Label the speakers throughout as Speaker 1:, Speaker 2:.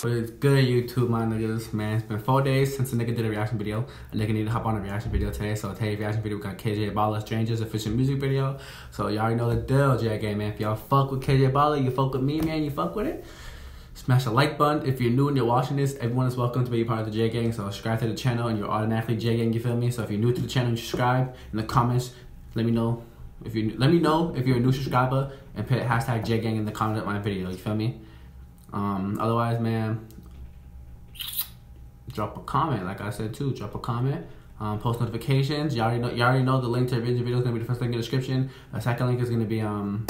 Speaker 1: But it's good YouTube, my niggas, man. It's been four days since the nigga did a reaction video. A nigga need to hop on a reaction video today. So today's reaction video, we got KJ Balla Strangers official music video. So y'all already know the deal, J Gang, man. If y'all fuck with KJ Balla, you fuck with me, man, you fuck with it. Smash the like button. If you're new and you're watching this, everyone is welcome to be a part of the J Gang. So subscribe to the channel and you're automatically J Gang, you feel me? So if you're new to the channel, subscribe. In the comments, let me know if you let me know if you're a new subscriber and put hashtag J Gang in the comment of my video, you feel me? Um, otherwise, man, drop a comment. Like I said too, drop a comment. Um, post notifications. You already know. You already know the link to the video is gonna be the first link in the description. The second link is gonna be um,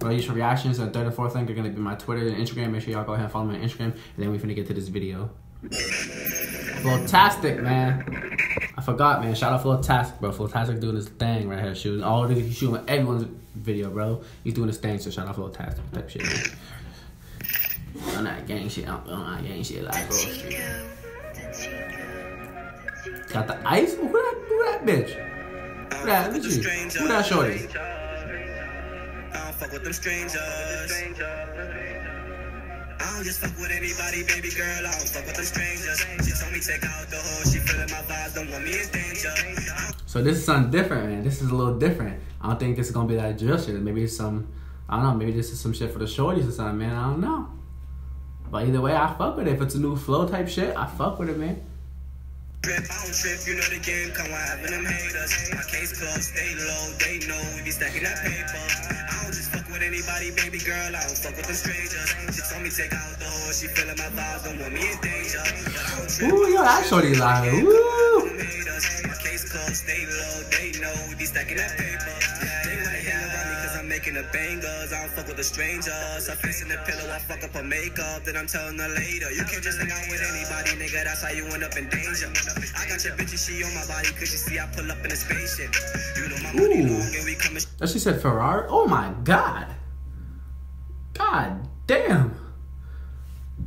Speaker 1: what I use for reactions. And third and fourth link are gonna be my Twitter and Instagram. Make sure y'all go ahead and follow me on Instagram. And then we finna get to this video. Fantastic, man. I forgot, man. Shout out Flowtastic, bro. Flowtastic doing his thing right here, shooting all the shooting everyone's video, bro. He's doing his thing, so shout out Flowtastic type shit. Man. On that gang shit, on that gang shit, like bro. Street. Got the ice? Who that? Who that bitch? Who that? Look you. Who that shorty?
Speaker 2: I don't fuck with them strangers. I don't just fuck with anybody, baby girl. I don't fuck with them strangers. She told me take out the hoe. She feeling my vibes, don't want me in danger.
Speaker 1: So this is something different, man. This is a little different. I don't think this is gonna be that drill shit. Maybe it's some, I don't know. Maybe this is some shit for the shorties or something, man. I don't know. But either way, I fuck with it. If it's a new flow type shit, I fuck with it, man.
Speaker 2: Trip, I don't trip, you know the game, come them haters. My case closed, stay low, they know we be stacking that paper. I don't just fuck with anybody, baby girl, I don't fuck with them strangers. She told me take out the hoe, she feeling my vibes, don't want me in danger. Trip,
Speaker 1: Ooh, yo, that shorty like, Ooh.
Speaker 2: My case closed, stay low, they know we be stacking that paper. Making the bangers. I don't fuck with the strangers. I face in the pillow, I fuck up her makeup, then I'm telling her later. You can't just hang out with anybody, nigga, that's how you end up in danger. I got your bitch and she on my body cause you see I pull up in a spaceship. You know my money long and we coming
Speaker 1: That she said Ferrari. Oh my god. God damn.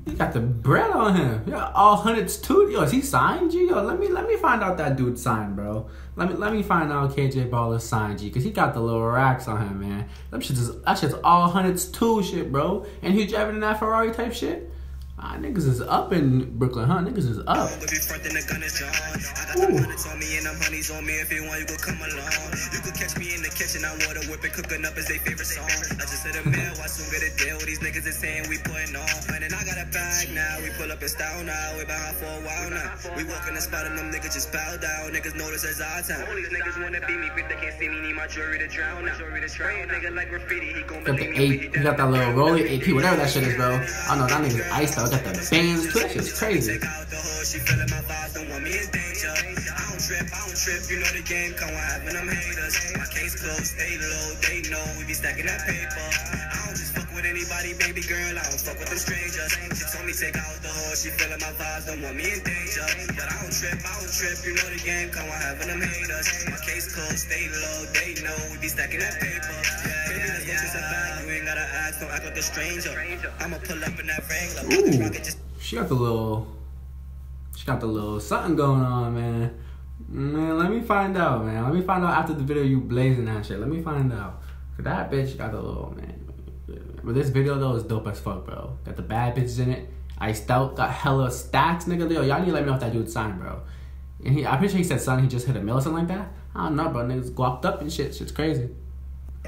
Speaker 1: He got the bread on him. Yeah, all hundreds too. Yo, is he signed G? Yo, let me let me find out that dude signed, bro. Let me let me find out KJ Balla signed G, cause he got the little racks on him, man. That shit's that shit's all hundreds shit, bro. And he driving in that Ferrari type shit. Ah, niggas is up in Brooklyn, huh? Niggas is up.
Speaker 2: If you front, then the gun is drawn. I got the hundreds on me and them honeys on me. If you want, you come along. You could catch me in the kitchen. I water whipping, cooking up is their favorite song. I just hit a mail. I soon get a deal. These niggas is saying we putting on. And I got a bag now. We pull up in style now. We behind for a while now. We walk in the spot and them niggas just bow down. Niggas know this our time. All these niggas wanna be me, but they can't see me. Need my jewelry to drown out. Spraying nigga like graffiti. He gon'
Speaker 1: Got the
Speaker 2: believe me.
Speaker 1: he got that little rolly AP, whatever that shit is, bro. I know that nigga's iced out. Got the bands too. That shit's crazy.
Speaker 2: I I trip, you know the game, come on, having them haters. My case closed, stay low, they know we be stacking that paper. With anybody, baby girl, I don't fuck with them strangers. She told me take out the hoe, she feeling my vibes, don't want me in danger. But I don't trip, I don't trip, you know the game, come on, having them haters. My case closed, stay low, they know we be stacking that paper. Baby, let's go chase a bag, you ain't gotta ask, don't act like a stranger. I'ma pull up in that Wrangler,
Speaker 1: Ooh. She got the little, she got the little something going on, man. Man, let me find out, man. Let me find out after the video you blazing that shit. Let me find out. Cause that bitch got the little man. But this video though is dope as fuck, bro. Got the bad bitches in it. Iced out, got hella stacks, nigga. Yo, y'all need to let me know if that dude signed, bro. And he, I'm pretty sure he said son. He just hit a mill or something like that. I don't know, bro. Niggas guapped up and shit. Shit's crazy.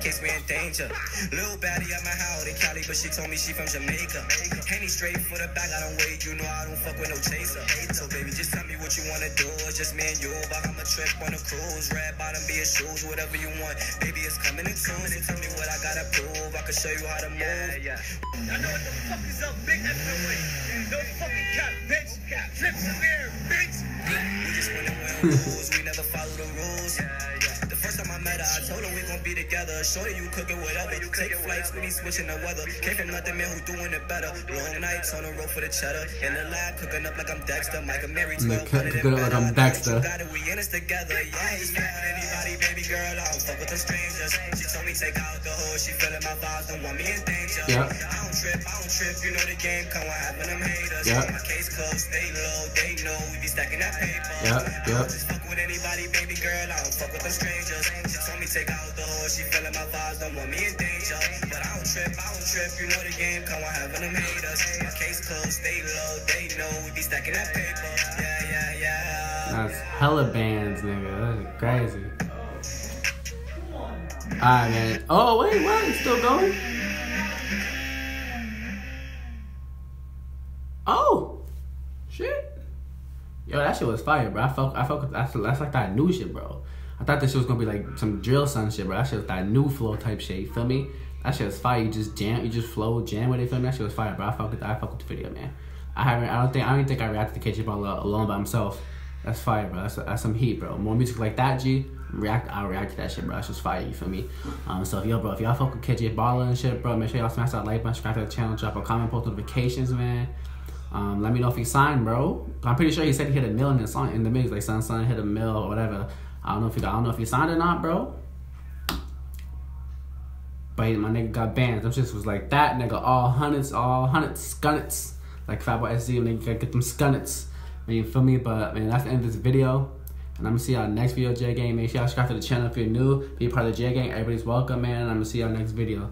Speaker 2: Case me in danger. Little baddie at my house in Cali, but she told me she from Jamaica. Henny straight for the back, I don't wait. You know I don't fuck with no chaser. So baby, just tell me what you wanna do. It's just me and you. But I'm a trip on a cruise. Red bottom, be a shoes, whatever you want. Baby, it's coming in soon. So tell me what I gotta prove. I can show you how to move.
Speaker 3: Yeah, yeah. I know what the fuck is up, big heavyweight. No fucking cap, bitch. Flips in the air, bitch.
Speaker 2: We just and win be together. Shorty, you cooking whatever. You take flights, we be switching the weather. Came from nothing, man, who doing it better. Long nights on the road for the cheddar. In the lab, cooking up like I'm Dexter. Mike and Mary, 12
Speaker 1: cooking up like I'm Dexter.
Speaker 2: Got it, we in this together. Yeah, with anybody, baby girl. I don't fuck with the strangers. She told me take hoe. She feeling my vibes, don't want me in danger.
Speaker 1: Yeah.
Speaker 2: I don't trip, I don't trip. You know the game, come on, having them haters.
Speaker 1: Yeah.
Speaker 2: My case closed, stay low. They know we be stacking that paper.
Speaker 1: Yeah, yeah.
Speaker 2: With anybody, baby girl. I don't fuck with them strangers. She told me take out the hoe. She feeling my vibes, don't want me in danger. But I don't trip, trip, I don't trip. You know the game, come on, having them haters. My case closed, stay low, they know we be stacking that paper. Yeah, yeah, yeah.
Speaker 1: That's hella bands, nigga. That's crazy. Alright, man. Oh, wait, what? It's still going? Oh! Yo, that shit was fire, bro. I felt, I felt, that's, that's like that new shit, bro. I thought this shit was gonna be like some drill son shit, bro. That shit was that new flow type shit, you feel me? That shit was fire. You just jam, you just flow, jam with it, feel me? That shit was fire, bro. I fuck with, I fuck with the video, man. I haven't, I don't think, I don't think I reacted to KJ Ball alone by himself. That's fire, bro. That's, that's some heat, bro. More music like that, G. React, I'll react to that shit, bro. That's just fire, you feel me? Um, so if yo, bro, if y'all fuck with KJ Balla and shit, bro, make sure y'all smash that like button, subscribe to the channel, drop a comment, post notifications, man. Um, let me know if he signed, bro. I'm pretty sure he said he hit a mill in the song in the mix, like son, son hit a mill or whatever. I don't know if he, I don't know if he signed or not, bro. But my nigga got banned. Them shits was like that, nigga. All hundreds, all hundreds, scunnets. Like Fatboy SD, nigga, gotta get them scunnets. Man, you feel me? But man, that's the end of this video. And I'm gonna see y'all next video, J Gang. Make sure y'all subscribe to the channel if you're new. Be part of the J Gang. Everybody's welcome, man. And I'm gonna see y'all next video.